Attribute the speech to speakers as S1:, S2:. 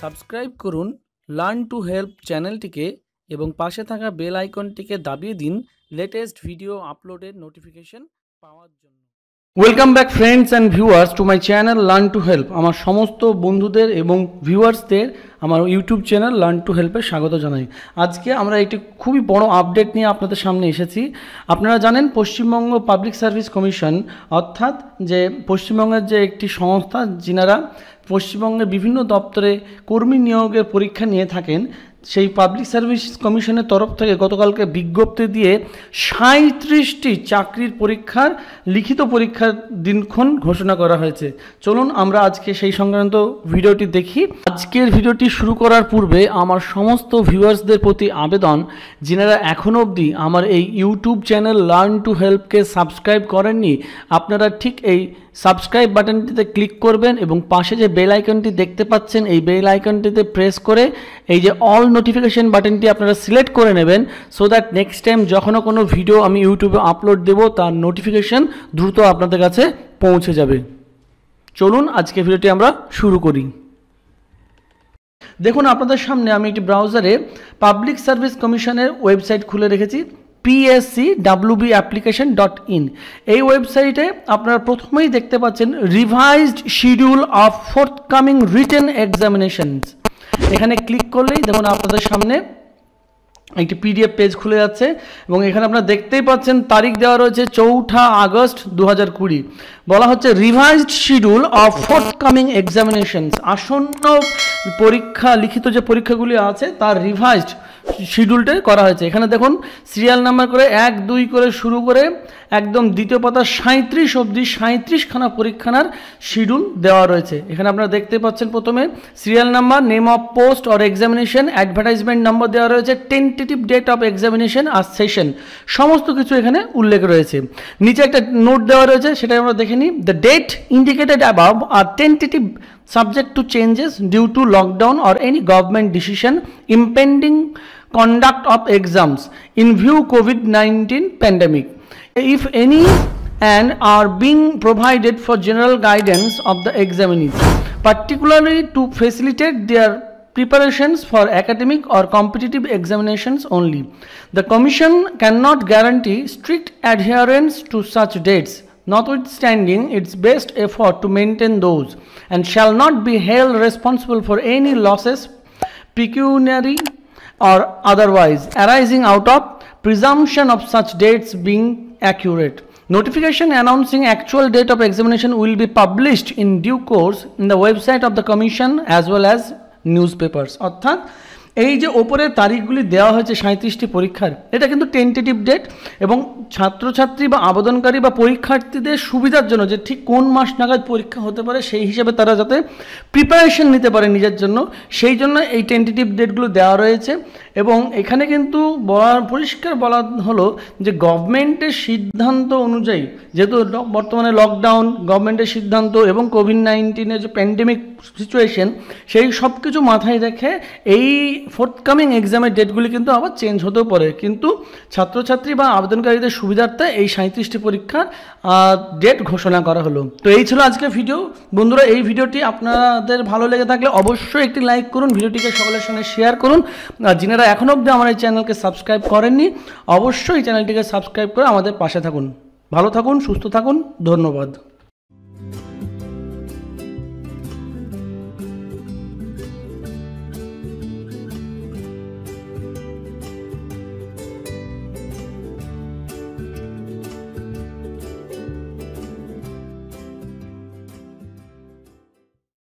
S1: Subscribe করুন, learn to help চ্যানেলটিকে এবং পাশে থাকা বেল আইকনটিকে দাবিয়ে দিন লেটেস্ট ভিডিও আপলোডের নোটিফিকেশন পাওয়ার জন্য। Welcome back friends and viewers to my channel learn to help আমার সমস্ত বন্ধুদের এবং ভিউয়ার্সদের আমার ইউটিউব চ্যানেল লার্ন টু হেল্পে স্বাগত জানাই। আজকে আমরা একটি খুবই বড় আপডেট নিয়ে আপনাদের সামনে এসেছি। আপনারা জানেন, পশ্চিমবঙ্গ পাবলিক সার্ভিস কমিশন অর্থাৎ যে পশ্চিমবঙ্গের যে একটি সংস্থা, যিনারা পশ্চিমবঙ্গের বিভিন্ন দপ্তরে কর্মী নিয়োগের পরীক্ষা নিয়ে থাকেন সেই পাবলিক সার্ভিস কমিশনের তরফ থেকে গতকালকে বিজ্ঞপ্তি দিয়ে সাঁত্রিশটি চাকরির পরীক্ষার, লিখিত পরীক্ষার দিনক্ষণ ঘোষণা করা হয়েছে। চলুন আমরা আজকে সেই সংক্রান্ত ভিডিওটি দেখি। আজকের ভিডিওটি শুরু করার পূর্বে আমার সমস্ত ভিউয়ার্সদের প্রতি আবেদন, যিনারা এখনও অবধি আমার এই ইউটিউব চ্যানেল লার্ন টু হেল্পকে সাবস্ক্রাইব করেননি, আপনারা ঠিক এই সাবস্ক্রাইব বাটনটিতে ক্লিক করবেন এবং পাশে যে বেল আইকনটি দেখতে পাচ্ছেন, এই বেল আইকনটিতে প্রেস করে এই যে অল নোটিফিকেশন বাটনটি আপনারা সিলেক্ট করে নেবেন সো দ্যাট নেক্সট টাইম যখনও কোনো ভিডিও আমি ইউটিউবে আপলোড দেবো, তার নোটিফিকেশন দ্রুত আপনাদের কাছে পৌঁছে যাবে। চলুন আজকে ভিডিওটি আমরা শুরু করি। দেখুন আপনাদের সামনে আমি একটি ব্রাউজারে পাবলিক সার্ভিস কমিশনের ওয়েবসাইট খুলে রেখেছি PSC WB application dot in এই ওয়েবসাইটে আপনারা প্রথমেই দেখতে পাচ্ছেন revised schedule of forthcoming written examinations এখানে ক্লিক করলেই দেখুন আপনাদের সামনে একটি পিডিএফ পেজ খুলে যাচ্ছে এবং এখানে আপনারা দেখতেই পাচ্ছেন তারিখ দেওয়া রয়েছে চৌঠা আগস্ট দু বলা হচ্ছে revised schedule of forthcoming examinations আসন্ন পরীক্ষা, লিখিত যে পরীক্ষাগুলি আছে, তার রিভাইজড শিডিউলটা করা হয়েছে। এখানে দেখুন সিরিয়াল নাম্বার করে এক, দুই করে শুরু করে একদম দ্বিতীয় পাতা সাঁত্রিশ অবধি সাঁত্রিশখানা পরীক্ষানার শিডিউল দেওয়া রয়েছে। এখানে আপনারা দেখতে পাচ্ছেন প্রথমে serial number name of post or examination advertisement number দেওয়া রয়েছে টেন্টেটিভ ডেট অফ এক্সামিনেশন আর সেশন সমস্ত কিছু এখানে উল্লেখ রয়েছে। নিচে একটা নোট দেওয়া রয়েছে সেটা আমরা দেখে নিই। The date indicated above are tentative subject to changes due to lockdown or any government decision impending conduct of exams in view COVID-19 pandemic. If any and are being provided for general guidance of the examinees, particularly to facilitate their preparations for academic or competitive examinations only. The Commission cannot guarantee strict adherence to such dates notwithstanding its best effort to maintain those, and shall not be held responsible for any losses, pecuniary or otherwise, arising out of presumption of such dates being accurate. Notification announcing actual date of examination will be published in due course in the website of the Commission as well as newspapers. অর্থাৎ এই যে ওপরের তারিখগুলি দেওয়া হয়েছে সাঁত্রিশটি পরীক্ষার, এটা কিন্তু tentative date এবং ছাত্রছাত্রী বা আবেদনকারী বা পরীক্ষার্থীদের সুবিধার জন্য যে ঠিক কোন মাস নাগাদ পরীক্ষা হতে পারে, সেই হিসেবে তারা যাতে প্রিপারেশন নিতে পারে নিজের জন্য, সেই জন্য এই টেন্টেটিভ ডেটগুলো দেওয়া রয়েছে। এবং এখানে কিন্তু বলার, পরিষ্কার বলা হলো যে গভর্নমেন্টের সিদ্ধান্ত অনুযায়ী, যেহেতু বর্তমানে লকডাউন গভর্নমেন্টের সিদ্ধান্ত এবং কোভিড নাইন্টিনের যে প্যান্ডেমিক সিচুয়েশন সেই সব কিছু মাথায় রেখে এই ফোর্থকামিং এক্সামের ডেটগুলি কিন্তু আবার চেঞ্জ হতেও পারে। কিন্তু ছাত্রছাত্রী বা আবেদনকারীদের সুবিধার্থে এই সাঁত্রিশটি পরীক্ষার ডেট ঘোষণা করা হলো। তো এই ছিল আজকে ভিডিও বন্ধুরা, এই ভিডিওটি আপনাদের ভালো লেগে থাকলে অবশ্যই একটি লাইক করুন ভিডিওটিকে সকলের সঙ্গে শেয়ার করুন। আর যিনারা এখনও অবধি আমার এই চ্যানেলকে সাবস্ক্রাইব করেননি, অবশ্যই চ্যানেলটিকে সাবস্ক্রাইব করে আমাদের পাশে থাকুন। ভালো থাকুন, সুস্থ থাকুন, ধন্যবাদ।